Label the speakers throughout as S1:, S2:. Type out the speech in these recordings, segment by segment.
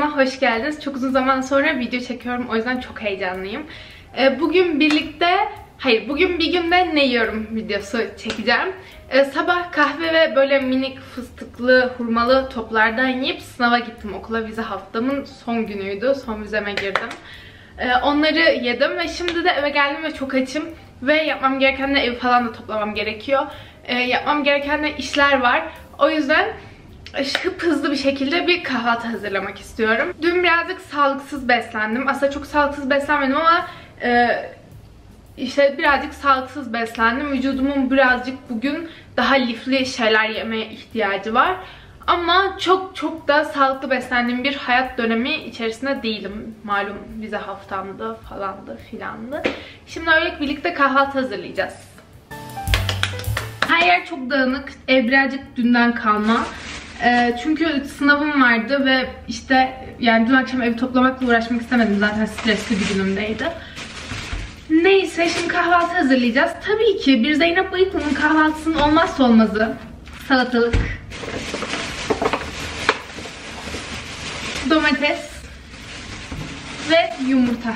S1: Kanalıma hoş geldiniz. Çok uzun zaman sonra video çekiyorum o yüzden çok heyecanlıyım. Ee, bugün birlikte, hayır bugün bir günde ne yiyorum videosu çekeceğim. Ee, sabah kahve ve böyle minik fıstıklı hurmalı toplardan yiyip sınava gittim. Okula vize haftamın son günüydü. Son vizeme girdim. Ee, onları yedim ve şimdi de eve geldim ve çok açım. Ve yapmam gereken de evi falan da toplamam gerekiyor. Yapmam gereken de işler var. O yüzden hıp hızlı bir şekilde bir kahvaltı hazırlamak istiyorum. Dün birazcık sağlıksız beslendim. Aslında çok sağlıksız beslenmedim ama e, işte birazcık sağlıksız beslendim. Vücudumun birazcık bugün daha lifli şeyler yemeye ihtiyacı var. Ama çok çok da sağlıklı beslendiğim bir hayat dönemi içerisinde değilim. Malum vize haftamdı falandı filandı. Şimdi öyle birlikte kahvaltı hazırlayacağız. Her yer çok dağınık. Ev birazcık dünden kalma. Ee, çünkü sınavım vardı ve işte yani dün akşam evi toplamakla uğraşmak istemedim. Zaten stresli bir günümdeydi. Neyse şimdi kahvaltı hazırlayacağız. Tabii ki bir Zeynep Bayıklı'nın kahvaltısının olmazsa olmazı salatalık, domates ve yumurta.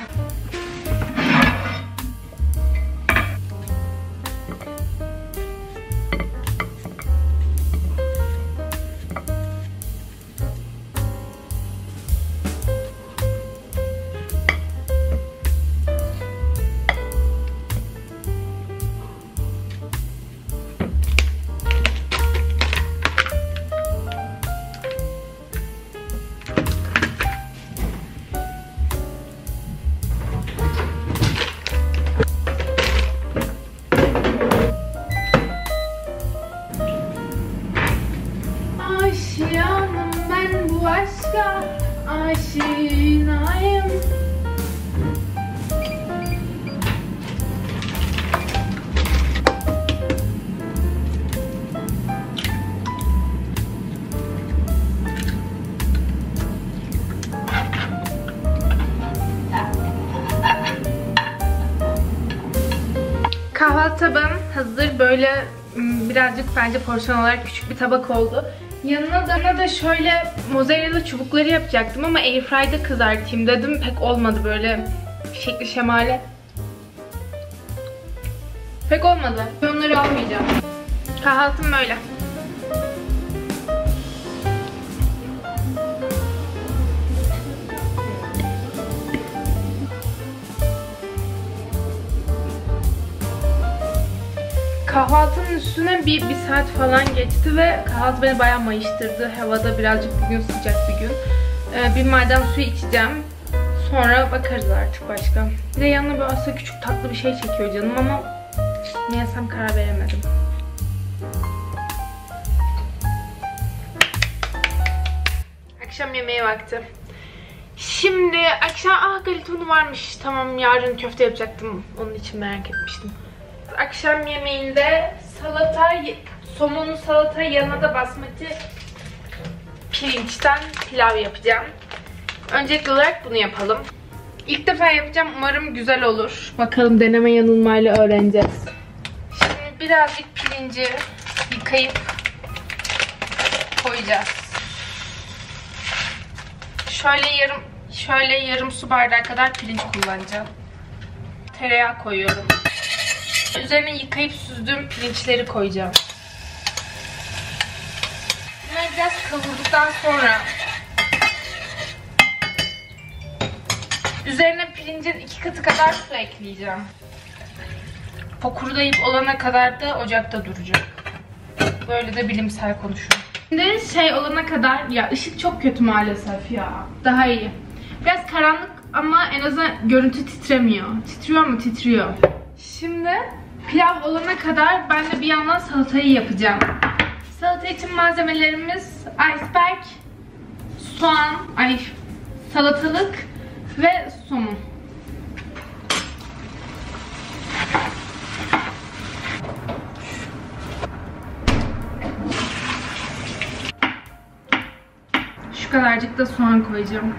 S1: Kahvaltı tabağım hazır. Böyle birazcık bence porsiyon olarak küçük bir tabak oldu. Yanına da, da şöyle mozzarella çubukları yapacaktım ama airfryde kızartayım dedim. Pek olmadı böyle şekli şemali. Pek olmadı. Onları almayacağım. Kahvaltım böyle. Kahvaltının üstüne bir, bir saat falan geçti ve kahvaltı beni bayağı mayıştırdı. Havada birazcık bugün sıcak bir gün. Ee, bir maden suyu içeceğim. Sonra bakarız artık başka. Bir de yanına böyle aslında küçük tatlı bir şey çekiyor canım ama ne yesem karar veremedim. Akşam yemeği vakti. Şimdi akşam ah galetonu varmış. Tamam yarın köfte yapacaktım. Onun için merak etmiştim. Akşam yemeğinde salata, somonlu salata yanına da basmati pirinçten pilav yapacağım. Öncelikli olarak bunu yapalım. İlk defa yapacağım. Umarım güzel olur. Bakalım deneme yanılmayla öğreneceğiz. Şimdi birazcık pirinci yıkayıp koyacağız. Şöyle yarım şöyle yarım su bardağı kadar pirinç kullanacağım. Tereyağı koyuyorum. Üzerine yıkayıp süzdüğüm pirinçleri koyacağım. Bunları biraz kavurduktan sonra üzerine pirincin iki katı kadar su ekleyeceğim. Fokurlayıp olana kadar da ocakta duracak. Böyle de bilimsel konuşuyorum. Şimdi şey olana kadar ya ışık çok kötü maalesef ya. Daha iyi. Biraz karanlık ama en azından görüntü titremiyor. Titriyor mu? Titriyor. Şimdi pilav olana kadar ben de bir yandan salatayı yapacağım. Salata için malzemelerimiz iceberg, soğan, ay salatalık ve somun. Şu kadarcık da soğan koyacağım.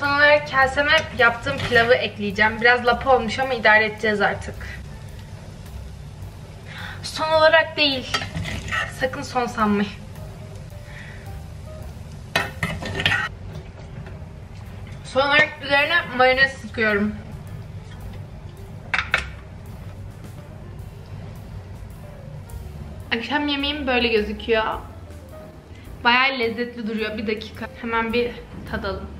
S1: Son olarak kaseme yaptığım pilavı ekleyeceğim. Biraz lapa olmuş ama idare edeceğiz artık. Son olarak değil. Sakın son sanmayın. Son olarak üzerine mayonez sıkıyorum. Akşam yemeğim böyle gözüküyor. Bayağı lezzetli duruyor. Bir dakika. Hemen bir tadalım.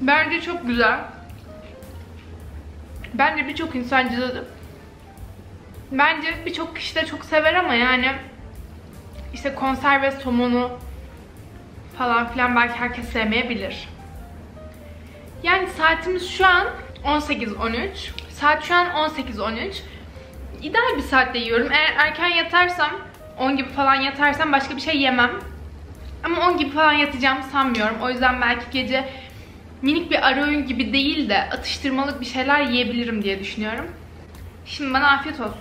S1: Bence çok güzel. Bence birçok insan cızladı. Bence birçok kişi de çok sever ama yani işte konserve somonu falan filan belki herkes sevmeyebilir. Yani saatimiz şu an 18.13. Saat şu an 18.13. İdeal bir saatte yiyorum. Eğer erken yatarsam 10 gibi falan yatarsam başka bir şey yemem. Ama 10 gibi falan yatacağımı sanmıyorum. O yüzden belki gece minik bir ara öğün gibi değil de atıştırmalık bir şeyler yiyebilirim diye düşünüyorum. Şimdi bana afiyet olsun.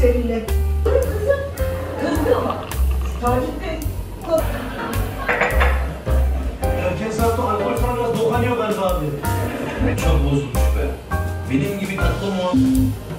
S2: Seninle. Kızım. Kızdı ama. Talip Bey.
S3: Erken saatte alkol sonra dokanıyor galiba abi.
S4: Çok bozulmuş be. Benim gibi tatlı muhabbet.